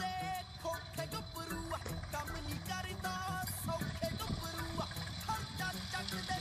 ਫਿਰਦੇ ਖੋਖੇ ਗੱਭਰੂ ਕੰਮ ਨਹੀਂ ਕਰਦਾ ਸੌਖੇ ਗੱਭਰੂ ਖਰਚਾ ਚੱਕਦੇ